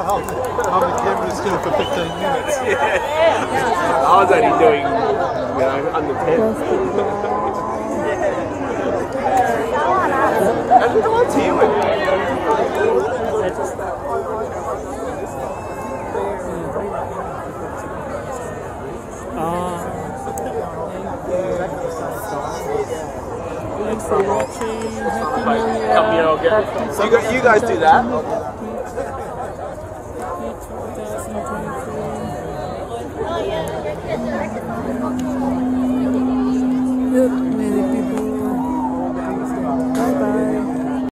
How the camera still for 15 minutes. Yeah. I was only doing, you know, under 10. Here. Happy New Year. Come here, I'll get So you, you guys do that.